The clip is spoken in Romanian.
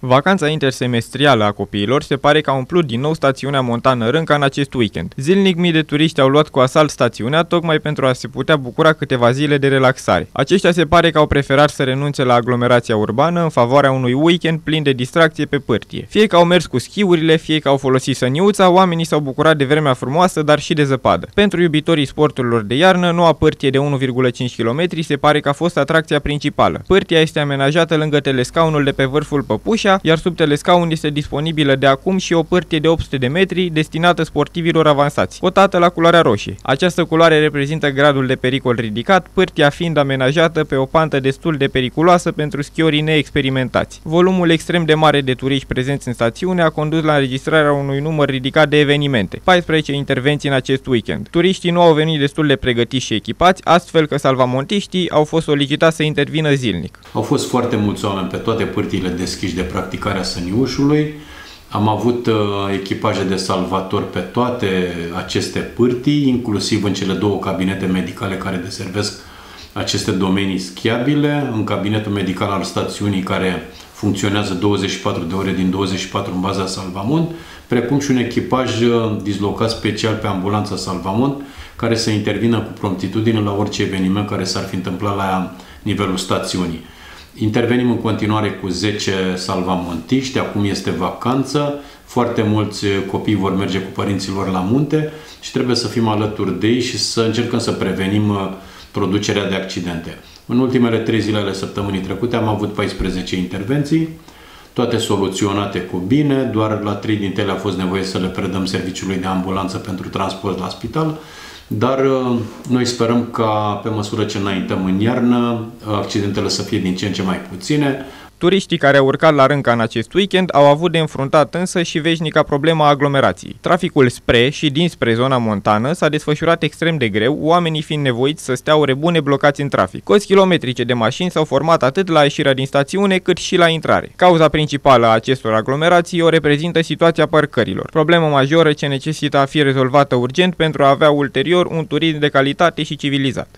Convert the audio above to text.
Vacanța intersemestrială a copiilor se pare că a umplut din nou stațiunea montană Rânca în acest weekend. Zilnic mii de turiști au luat cu asalt stațiunea tocmai pentru a se putea bucura câteva zile de relaxare. Aceștia se pare că au preferat să renunțe la aglomerația urbană în favoarea unui weekend plin de distracție pe pârtie. Fie că au mers cu schiurile, fie că au folosit săniuța, oamenii s-au bucurat de vremea frumoasă, dar și de zăpadă. Pentru iubitorii sporturilor de iarnă, noua pârtie de 1,5 km se pare că a fost atracția principală. Pârtia este amenajată lângă telescaunul de pe vârful Păpușa, Roșia, iar sub telescaun este disponibilă de acum și o pârtie de 800 de metri destinată sportivilor avansați, cotată la culoarea roșie. Această culoare reprezintă gradul de pericol ridicat, pârtia fiind amenajată pe o pantă destul de periculoasă pentru schiorii neexperimentați. Volumul extrem de mare de turiști prezenți în stațiune a condus la înregistrarea unui număr ridicat de evenimente, 14 intervenții în acest weekend. Turiștii nu au venit destul de pregătiți și echipați, astfel că salvamontiștii au fost solicitați să intervină zilnic. Au fost foarte mulți oameni pe toate pârtiile deschiși de practicarea săniușului. Am avut uh, echipaje de salvatori pe toate aceste pârtii, inclusiv în cele două cabinete medicale care deservesc aceste domenii schiabile, în cabinetul medical al stațiunii care funcționează 24 de ore din 24 în baza Salvamont, precum și un echipaj uh, dislocat special pe ambulanța Salvamont, care să intervină cu promptitudine la orice eveniment care s-ar fi întâmplat la nivelul stațiunii. Intervenim în continuare cu 10 salvamontiști, acum este vacanță, foarte mulți copii vor merge cu părinților la munte și trebuie să fim alături de ei și să încercăm să prevenim uh, producerea de accidente. În ultimele trei zile ale săptămânii trecute am avut 14 intervenții, toate soluționate cu bine, doar la trei dintre ele a fost nevoie să le predăm serviciului de ambulanță pentru transport la spital, dar uh, noi sperăm ca pe măsură ce înaintăm în iarnă, accidentele să fie din ce în ce mai puține, Turiștii care au urcat la Rânca în acest weekend au avut de înfruntat însă și veșnica problema aglomerației. Traficul spre și dinspre zona montană s-a desfășurat extrem de greu, oamenii fiind nevoiți să stea ore bune blocați în trafic. Cozi kilometrice de mașini s-au format atât la ieșirea din stațiune cât și la intrare. Cauza principală a acestor aglomerații o reprezintă situația parcărilor, problemă majoră ce necesită a fi rezolvată urgent pentru a avea ulterior un turism de calitate și civilizat.